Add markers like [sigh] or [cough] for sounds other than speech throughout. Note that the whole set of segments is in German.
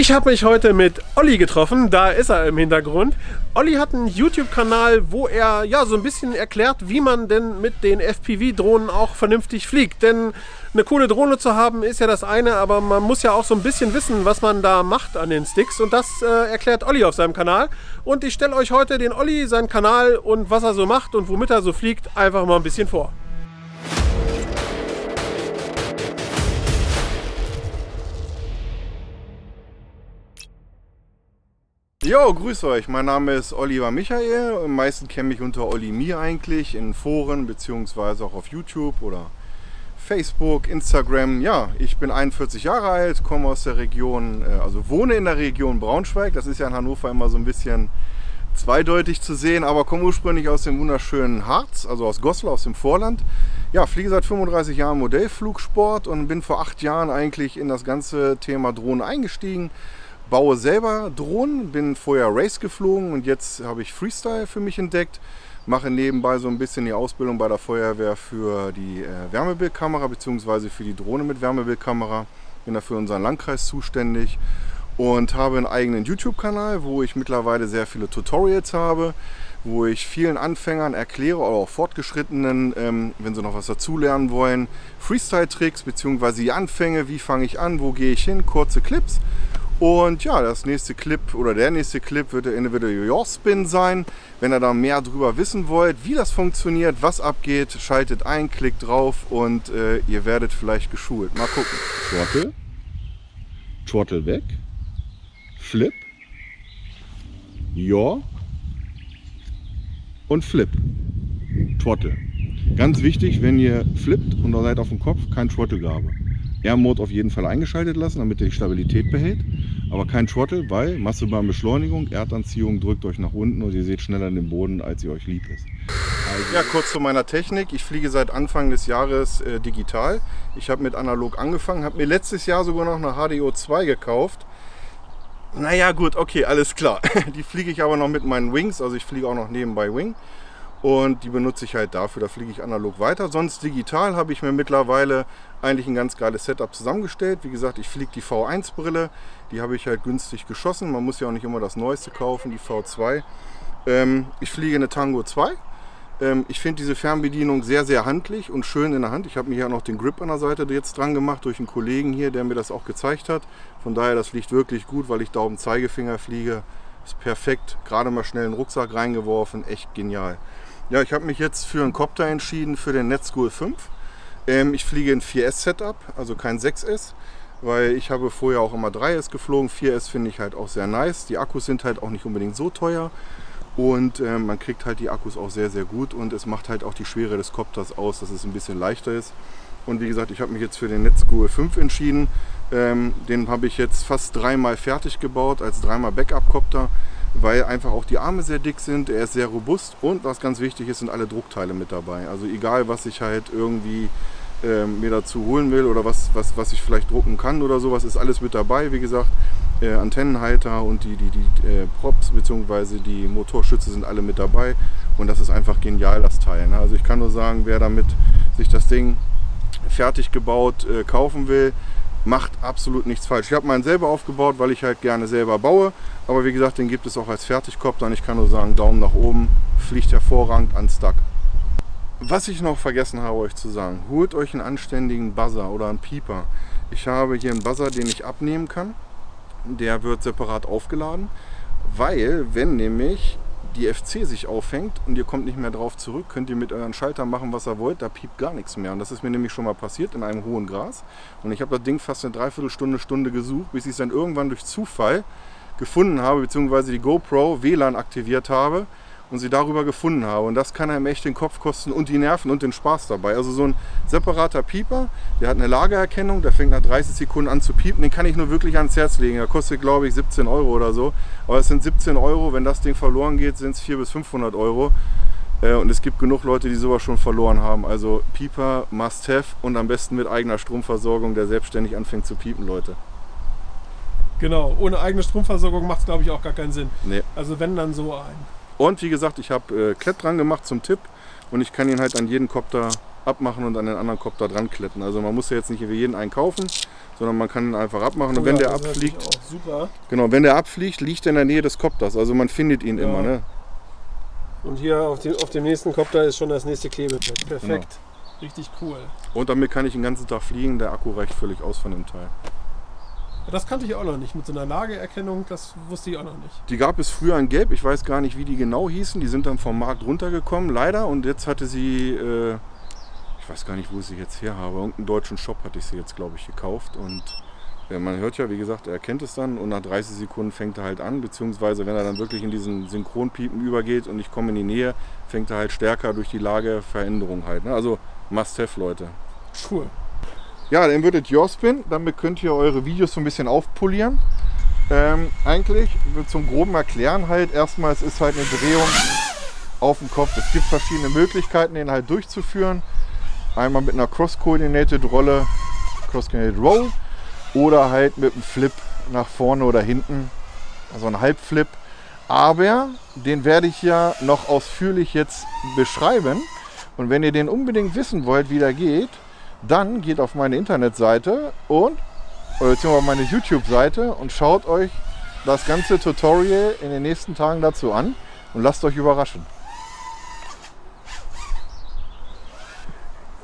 Ich habe mich heute mit Olli getroffen, da ist er im Hintergrund. Olli hat einen YouTube-Kanal, wo er ja so ein bisschen erklärt, wie man denn mit den FPV-Drohnen auch vernünftig fliegt. Denn eine coole Drohne zu haben ist ja das eine, aber man muss ja auch so ein bisschen wissen, was man da macht an den Sticks. Und das äh, erklärt Olli auf seinem Kanal. Und ich stelle euch heute den Olli, seinen Kanal und was er so macht und womit er so fliegt, einfach mal ein bisschen vor. Jo, grüß euch. Mein Name ist Oliver Michael. Am meisten kennen mich unter Olli Mir eigentlich in Foren beziehungsweise auch auf YouTube oder Facebook, Instagram. Ja, ich bin 41 Jahre alt, komme aus der Region, äh, also wohne in der Region Braunschweig. Das ist ja in Hannover immer so ein bisschen zweideutig zu sehen, aber komme ursprünglich aus dem wunderschönen Harz, also aus Goslar, aus dem Vorland. Ja, fliege seit 35 Jahren Modellflugsport und bin vor acht Jahren eigentlich in das ganze Thema Drohnen eingestiegen baue selber Drohnen, bin vorher Race geflogen und jetzt habe ich Freestyle für mich entdeckt. Mache nebenbei so ein bisschen die Ausbildung bei der Feuerwehr für die äh, Wärmebildkamera bzw. für die Drohne mit Wärmebildkamera. Bin dafür unseren Landkreis zuständig und habe einen eigenen YouTube-Kanal, wo ich mittlerweile sehr viele Tutorials habe, wo ich vielen Anfängern erkläre oder auch Fortgeschrittenen, ähm, wenn sie noch was dazulernen wollen, Freestyle-Tricks bzw. die Anfänge, wie fange ich an, wo gehe ich hin, kurze Clips und ja, das nächste Clip oder der nächste Clip wird der Individual Your Spin sein. Wenn ihr da mehr drüber wissen wollt, wie das funktioniert, was abgeht, schaltet ein, klickt drauf und äh, ihr werdet vielleicht geschult. Mal gucken. Throttle, Throttle weg, Flip, Your und Flip. Throttle. Ganz wichtig, wenn ihr flippt und ihr seid auf dem Kopf, kein Throttle-Gabe. Air-Mode auf jeden Fall eingeschaltet lassen, damit er die Stabilität behält. Aber kein Throttle, weil Masse beim Beschleunigung, Erdanziehung drückt euch nach unten und ihr seht schneller den Boden, als ihr euch lieb ist. Also ja, kurz zu meiner Technik. Ich fliege seit Anfang des Jahres äh, digital. Ich habe mit analog angefangen, habe mir letztes Jahr sogar noch eine HDO 2 gekauft. Naja gut, okay, alles klar. [laughs] Die fliege ich aber noch mit meinen Wings, also ich fliege auch noch nebenbei Wing. Und die benutze ich halt dafür, da fliege ich analog weiter. Sonst digital habe ich mir mittlerweile eigentlich ein ganz geiles Setup zusammengestellt. Wie gesagt, ich fliege die V1-Brille, die habe ich halt günstig geschossen. Man muss ja auch nicht immer das Neueste kaufen, die V2. Ähm, ich fliege eine Tango 2. Ähm, ich finde diese Fernbedienung sehr, sehr handlich und schön in der Hand. Ich habe mir hier noch den Grip an der Seite jetzt dran gemacht durch einen Kollegen hier, der mir das auch gezeigt hat. Von daher, das liegt wirklich gut, weil ich da auf dem Zeigefinger fliege. Ist perfekt. Gerade mal schnell einen Rucksack reingeworfen. Echt genial. Ja, ich habe mich jetzt für einen Copter entschieden, für den Netschool 5. Ähm, ich fliege ein 4S-Setup, also kein 6S, weil ich habe vorher auch immer 3S geflogen. 4S finde ich halt auch sehr nice. Die Akkus sind halt auch nicht unbedingt so teuer und äh, man kriegt halt die Akkus auch sehr, sehr gut und es macht halt auch die Schwere des Copters aus, dass es ein bisschen leichter ist. Und wie gesagt, ich habe mich jetzt für den Netschool 5 entschieden. Ähm, den habe ich jetzt fast dreimal fertig gebaut als dreimal Backup-Copter weil einfach auch die Arme sehr dick sind, er ist sehr robust und was ganz wichtig ist, sind alle Druckteile mit dabei. Also egal, was ich halt irgendwie äh, mir dazu holen will oder was, was, was ich vielleicht drucken kann oder sowas, ist alles mit dabei. Wie gesagt, äh, Antennenhalter und die, die, die äh, Props bzw. die Motorschütze sind alle mit dabei und das ist einfach genial, das Teil. Ne? Also ich kann nur sagen, wer damit sich das Ding fertig gebaut äh, kaufen will, macht absolut nichts falsch. Ich habe meinen selber aufgebaut, weil ich halt gerne selber baue. Aber wie gesagt, den gibt es auch als Fertigkopter und ich kann nur sagen, Daumen nach oben, fliegt hervorragend an Stuck. Was ich noch vergessen habe euch zu sagen, holt euch einen anständigen Buzzer oder einen Pieper. Ich habe hier einen Buzzer, den ich abnehmen kann. Der wird separat aufgeladen, weil wenn nämlich die FC sich aufhängt und ihr kommt nicht mehr drauf zurück, könnt ihr mit euren Schalter machen, was ihr wollt, da piept gar nichts mehr. Und das ist mir nämlich schon mal passiert in einem hohen Gras. Und ich habe das Ding fast eine Dreiviertelstunde, Stunde gesucht, bis ich es dann irgendwann durch Zufall gefunden habe, beziehungsweise die GoPro WLAN aktiviert habe und sie darüber gefunden habe. Und das kann einem echt den Kopf kosten und die Nerven und den Spaß dabei. Also so ein separater Pieper, der hat eine Lagererkennung, der fängt nach 30 Sekunden an zu piepen. Den kann ich nur wirklich ans Herz legen. Der kostet, glaube ich, 17 Euro oder so. Aber es sind 17 Euro. Wenn das Ding verloren geht, sind es 400 bis 500 Euro. Äh, und es gibt genug Leute, die sowas schon verloren haben. Also Pieper must have und am besten mit eigener Stromversorgung, der selbstständig anfängt zu piepen, Leute. Genau, ohne eigene Stromversorgung macht es, glaube ich, auch gar keinen Sinn. Nee. Also wenn, dann so ein. Und wie gesagt, ich habe äh, Klett dran gemacht zum Tipp und ich kann ihn halt an jeden Kopter abmachen und an den anderen Kopter dran kletten. Also man muss ja jetzt nicht für jeden einen kaufen, sondern man kann ihn einfach abmachen. Und Oh wenn ja, der abfliegt, genau, wenn der abfliegt, liegt er in der Nähe des Kopters. Also man findet ihn Ja. immer. Ne? Und hier auf dem, auf dem nächsten Kopter ist schon das nächste Klebepad. Perfekt. Richtig cool. Und damit kann ich den ganzen Tag fliegen. Der Akku reicht völlig aus von dem Teil. Das kannte ich auch noch nicht. Mit so einer Lageerkennung, das wusste ich auch noch nicht. Die gab es früher in Gelb. Ich weiß gar nicht, wie die genau hießen. Die sind dann vom Markt runtergekommen, leider. Und jetzt hatte sie, äh, ich weiß gar nicht, wo ich sie jetzt her habe. Irgendeinen deutschen Shop hatte ich sie jetzt, glaube ich, gekauft. Und ja, man hört ja, wie gesagt, er erkennt es dann. Und nach 30 Sekunden fängt er halt an. Beziehungsweise, wenn er dann wirklich in diesen Synchronpiepen übergeht und ich komme in die Nähe, fängt er halt stärker durch die Lageveränderung halt. Ne? Also Must-Have, Leute. Cool. Ja, der Inverted Yaw Spin, damit könnt ihr eure Videos so ein bisschen aufpolieren. Ähm, eigentlich zum groben Erklären halt, erstmal es ist halt eine Drehung auf dem Kopf. Es gibt verschiedene Möglichkeiten, den halt durchzuführen. Einmal mit einer Cross-Coordinated Rolle, Cross-Coordinated Roll oder halt mit einem Flip nach vorne oder hinten, also ein Halbflip. Aber den werde ich ja noch ausführlich jetzt beschreiben. Und wenn ihr den unbedingt wissen wollt, wie der geht, dann geht auf meine Internetseite und oder beziehungsweise auf meine YouTube-Seite und schaut euch das ganze Tutorial in den nächsten Tagen dazu an und lasst euch überraschen.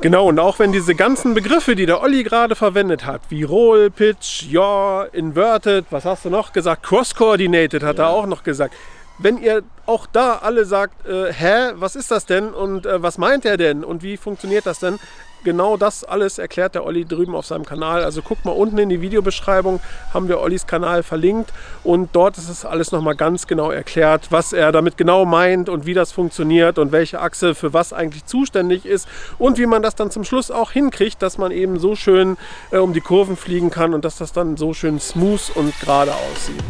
Genau, und auch wenn diese ganzen Begriffe, die der Olli gerade verwendet hat, wie Roll, Pitch, Yaw, Inverted, was hast du noch gesagt? Cross-Coordinated hat er auch noch gesagt. Wenn ihr auch da alle sagt, äh, hä, was ist das denn und äh, was meint er denn und wie funktioniert das denn? Genau das alles erklärt der Olli drüben auf seinem Kanal. Also guckt mal unten in die Videobeschreibung, haben wir Ollis Kanal verlinkt und dort ist es alles nochmal ganz genau erklärt, was er damit genau meint und wie das funktioniert und welche Achse für was eigentlich zuständig ist und wie man das dann zum Schluss auch hinkriegt, dass man eben so schön äh, um die Kurven fliegen kann und dass das dann so schön smooth und gerade aussieht.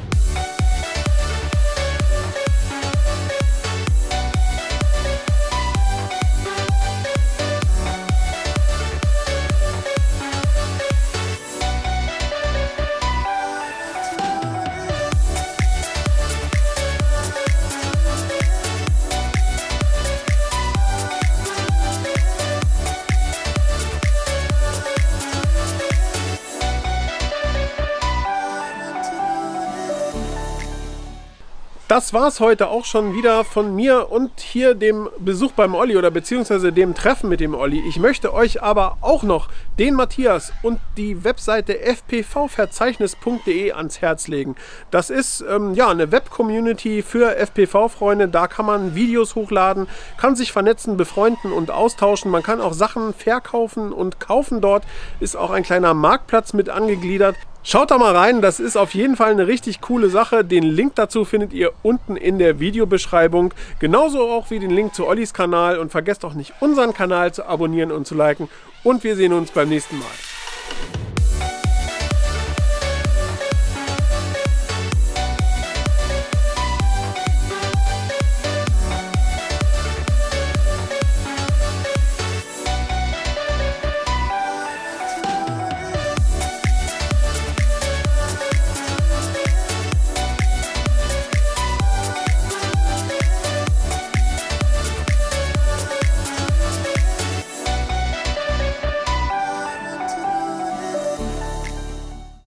Das war's heute auch schon wieder von mir und hier dem Besuch beim Olli oder beziehungsweise dem Treffen mit dem Olli. Ich möchte euch aber auch noch den Matthias und die Webseite fpvverzeichnis.de ans Herz legen. Das ist ähm, ja eine Web-Community für FPV-Freunde. Da kann man Videos hochladen, kann sich vernetzen, befreunden und austauschen. Man kann auch Sachen verkaufen und kaufen dort. Ist auch ein kleiner Marktplatz mit angegliedert. Schaut da mal rein, das ist auf jeden Fall eine richtig coole Sache. Den Link dazu findet ihr unten in der Videobeschreibung. Genauso auch wie den Link zu Ollis Kanal. Und vergesst auch nicht, unseren Kanal zu abonnieren und zu liken. Und wir sehen uns beim nächsten Mal.